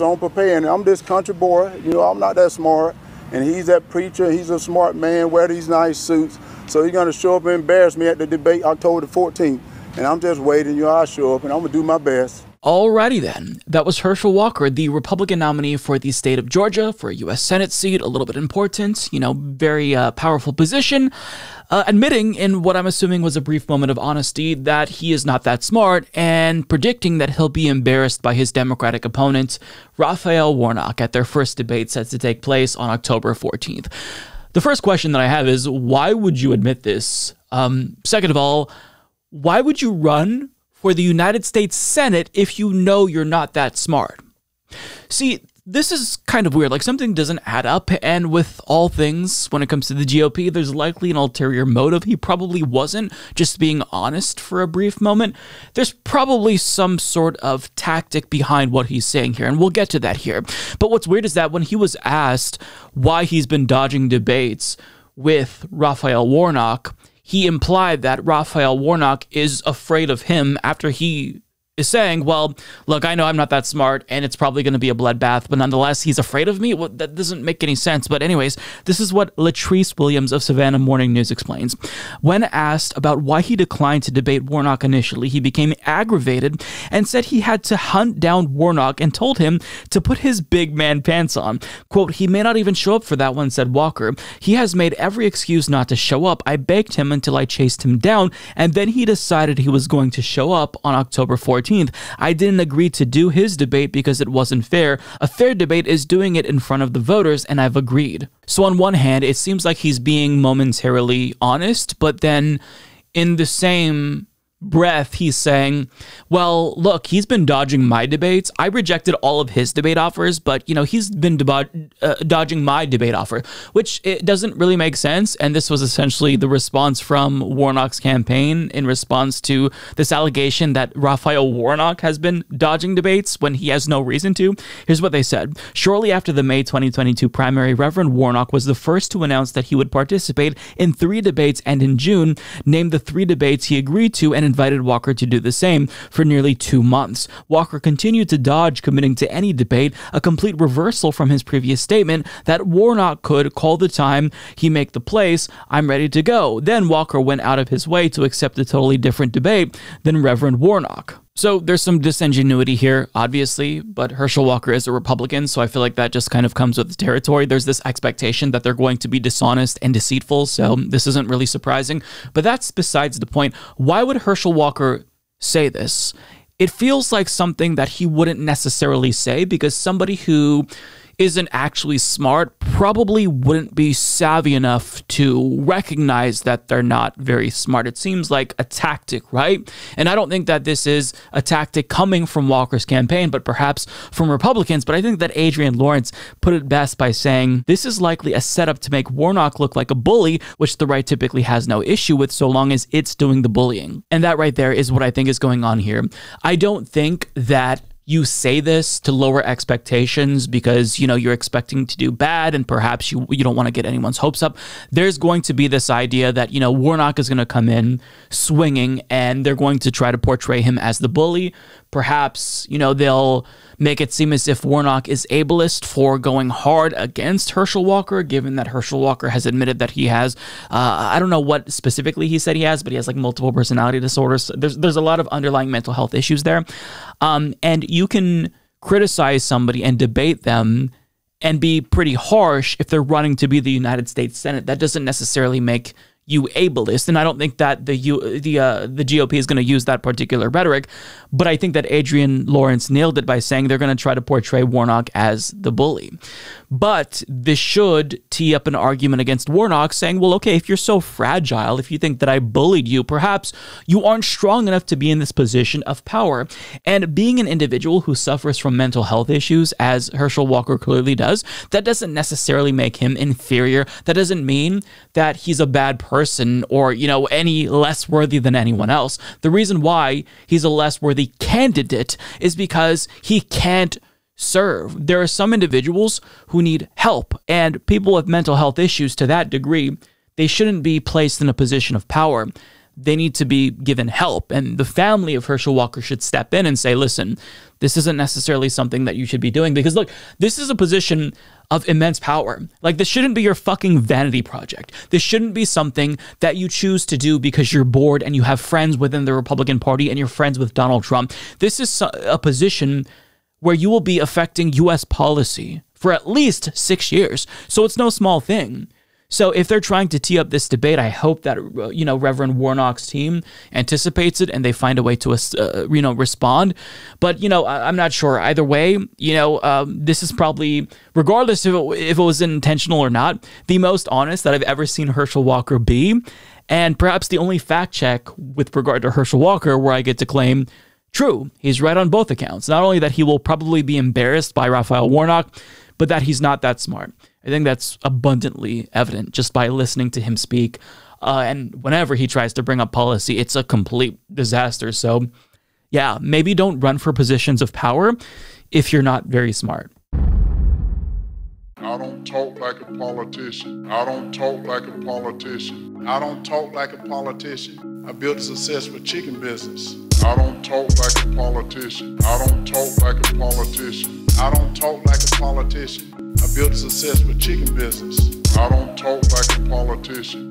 on preparing. I'm this country boy. You know, I'm not that smart. And he's that preacher. He's a smart man, wear these nice suits. So he's going to show up and embarrass me at the debate October the 14th. And I'm just waiting. You know, I'll show up and I'm going to do my best. Alrighty then. That was Herschel Walker, the Republican nominee for the state of Georgia for a U.S. Senate seat. A little bit important, you know, very uh, powerful position. Uh, admitting, in what I'm assuming was a brief moment of honesty, that he is not that smart and predicting that he'll be embarrassed by his Democratic opponent, Raphael Warnock, at their first debate set to take place on October 14th. The first question that I have is why would you admit this? Um, second of all, why would you run for the United States Senate if you know you're not that smart. See, this is kind of weird. Like something doesn't add up. And with all things, when it comes to the GOP, there's likely an ulterior motive. He probably wasn't just being honest for a brief moment. There's probably some sort of tactic behind what he's saying here. And we'll get to that here. But what's weird is that when he was asked why he's been dodging debates with Raphael Warnock, he implied that Raphael Warnock is afraid of him after he is saying, well, look, I know I'm not that smart and it's probably going to be a bloodbath, but nonetheless, he's afraid of me? Well, that doesn't make any sense. But, anyways, this is what Latrice Williams of Savannah Morning News explains. When asked about why he declined to debate Warnock initially, he became aggravated and said he had to hunt down Warnock and told him to put his big man pants on. Quote, he may not even show up for that one, said Walker. He has made every excuse not to show up. I begged him until I chased him down, and then he decided he was going to show up on October 14th. 14th. I didn't agree to do his debate because it wasn't fair. A fair debate is doing it in front of the voters, and I've agreed. So, on one hand, it seems like he's being momentarily honest, but then in the same breath, he's saying, Well, look, he's been dodging my debates. I rejected all of his debate offers, but, you know, he's been uh, dodging my debate offer, which it doesn't really make sense. And this was essentially the response from Warnock's campaign in response to this allegation that Raphael Warnock has been dodging debates when he has no reason to. Here's what they said Shortly after the May 2022 primary, Reverend Warnock was the first to announce that he would participate in three debates and in June named the three debates he agreed to and invited Walker to do the same for nearly two months. Walker continued to dodge committing to any debate, a complete reversal from his previous statement that Warnock could call the time, he make the place, I'm ready to go. Then Walker went out of his way to accept a totally different debate than Reverend Warnock. So there's some disingenuity here, obviously, but Herschel Walker is a Republican, so I feel like that just kind of comes with the territory. There's this expectation that they're going to be dishonest and deceitful, so this isn't really surprising. But that's besides the point. Why would Herschel Walker say this? It feels like something that he wouldn't necessarily say because somebody who isn't actually smart probably wouldn't be savvy enough to recognize that they're not very smart. It seems like a tactic, right? And I don't think that this is a tactic coming from Walker's campaign, but perhaps from Republicans. But I think that Adrian Lawrence put it best by saying this is likely a setup to make Warnock look like a bully, which the right typically has no issue with so long as it's doing the bullying. And that right there is what I think is going on here. I don't think that you say this to lower expectations because you know you're expecting to do bad and perhaps you you don't want to get anyone's hopes up there's going to be this idea that you know Warnock is going to come in swinging and they're going to try to portray him as the bully perhaps you know they'll make it seem as if Warnock is ableist for going hard against Herschel Walker, given that Herschel Walker has admitted that he has, uh, I don't know what specifically he said he has, but he has like multiple personality disorders. There's, there's a lot of underlying mental health issues there. Um, and you can criticize somebody and debate them and be pretty harsh if they're running to be the United States Senate. That doesn't necessarily make you ableist, and I don't think that the U, the uh, the GOP is going to use that particular rhetoric. But I think that Adrian Lawrence nailed it by saying they're going to try to portray Warnock as the bully. But this should tee up an argument against Warnock, saying, "Well, okay, if you're so fragile, if you think that I bullied you, perhaps you aren't strong enough to be in this position of power." And being an individual who suffers from mental health issues, as Herschel Walker clearly does, that doesn't necessarily make him inferior. That doesn't mean that he's a bad person person or, you know, any less worthy than anyone else. The reason why he's a less worthy candidate is because he can't serve. There are some individuals who need help, and people with mental health issues to that degree, they shouldn't be placed in a position of power. They need to be given help. And the family of Herschel Walker should step in and say, listen, this isn't necessarily something that you should be doing. Because look, this is a position of immense power. Like, this shouldn't be your fucking vanity project. This shouldn't be something that you choose to do because you're bored and you have friends within the Republican Party and you're friends with Donald Trump. This is a position where you will be affecting US policy for at least six years. So it's no small thing. So if they're trying to tee up this debate, I hope that you know Reverend Warnock's team anticipates it and they find a way to uh, you know respond. But you know I, am not sure either way. You know um, this is probably regardless if it, if it was intentional or not, the most honest that I've ever seen Herschel Walker be, and perhaps the only fact check with regard to Herschel Walker where I get to claim. True, he's right on both accounts. Not only that he will probably be embarrassed by Raphael Warnock, but that he's not that smart. I think that's abundantly evident just by listening to him speak. Uh, and whenever he tries to bring up policy, it's a complete disaster. So, yeah, maybe don't run for positions of power if you're not very smart. I don't talk like a politician. I don't talk like a politician. I don't talk like a politician. I built a successful chicken business. I don't talk like a politician. I don't talk like a politician. I don't talk like a politician. I built a successful chicken business. I don't talk like a politician.